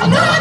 I'm not